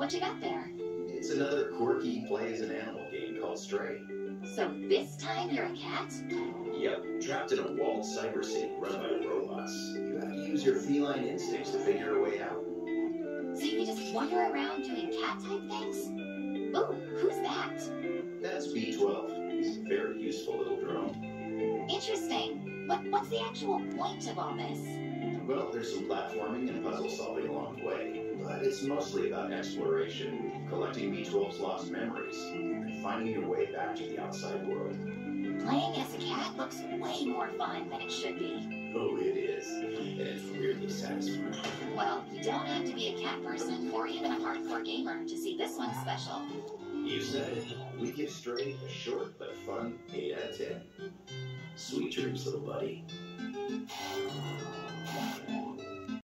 What you got there? It's another quirky play as an animal game called Stray. So this time you're a cat? Yep, trapped in a walled cyber city run by robots. You have to use your feline instincts to figure a way out. So you can just wander around doing cat-type things? Ooh, who's that? That's B12. He's a very useful little drone. Interesting. But what's the actual point of all this? Well, there's some platforming and puzzle solving along the way, it's mostly about exploration, collecting B12's lost memories, and finding your way back to the outside world. Playing as a cat looks way more fun than it should be. Oh, it is. And it's weirdly satisfying. Well, you don't have to be a cat person or even a hardcore gamer to see this one special. You said it. We give Stray a short but fun 8 out of 10. Sweet dreams, little buddy.